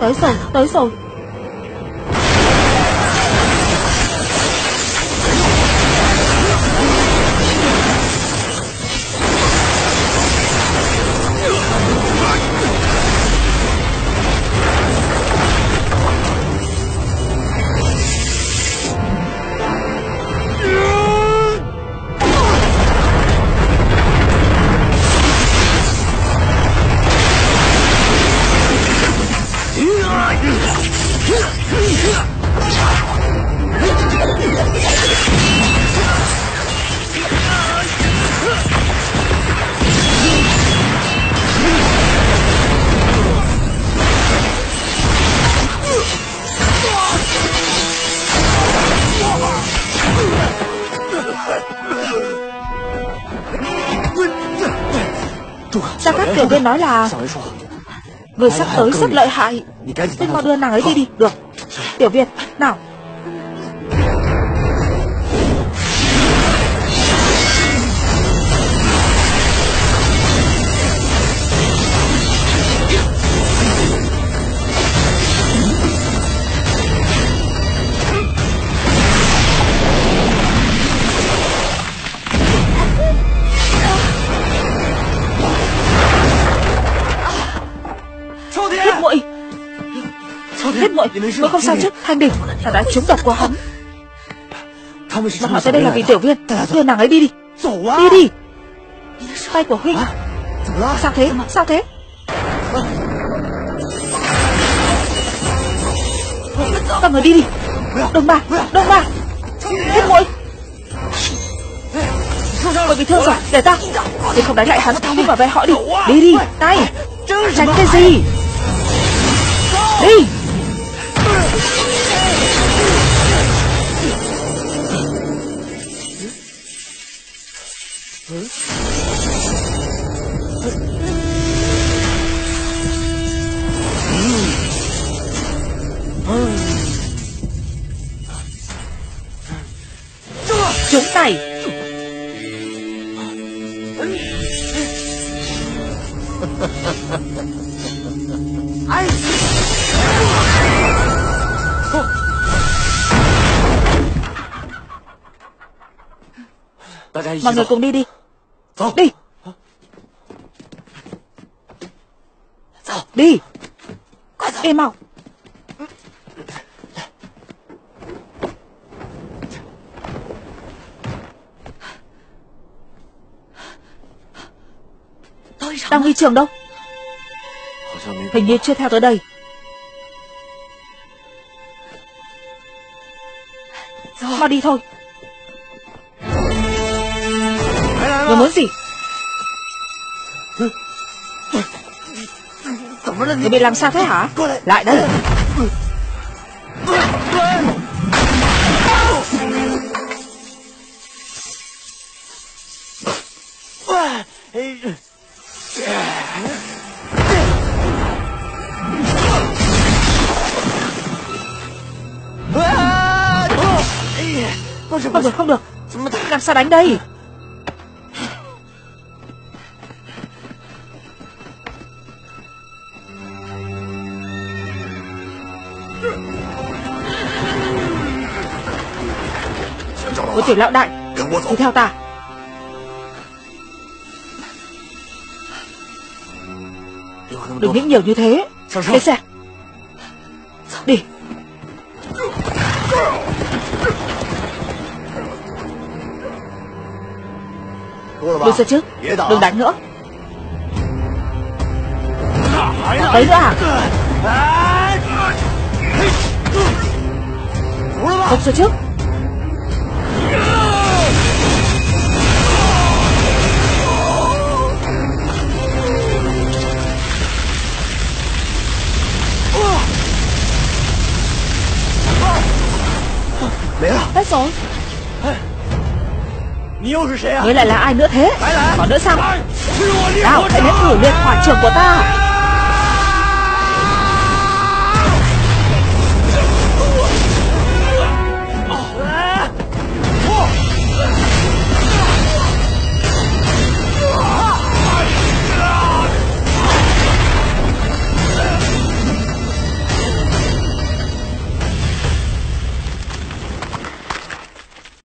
Tới rồi, tới rồi Gia Cát tiểu viên nói là Người sắp tới rất lợi hại. Xin mau đưa nàng ấy đi đi. Được. Tiểu viên Nào Thiết muội Ngươi không sao chứ Thanh đình Ta đã trúng độc của hắn. Mà họ tới đây là vì tiểu viên Đưa nàng ấy đi đi. Đi đi. Tay của Huynh Sao thế? Sao thế? Các người đi đi. Đông ba Đông ba. Thiết muội. Người bị thương rồi Để ta. Để không đánh lại hắn Đi bảo vệ họ đi. Đi đi Tay. Tránh cái gì Chúng tay. Mọi người cùng đi đi. Đi. Đi. Đi mau. Đang huy trường đâu? Hình như chưa theo tới đây. Mau đi thôi Người muốn gì? Người bị làm sao thế hả? Lại đây. Không được không được Làm sao đánh đây Ôi tiểu lão đại. Đi theo ta. Đừng nghĩ nhiều như thế. Lên xe. Đi. Đi xe trước. Đừng đánh nữa. Tới nữa à? Không xe trước rồi. Ngươi lại là ai nữa thế? Còn nữa sao? Nào hãy đến thử luyện hỏa trưởng của ta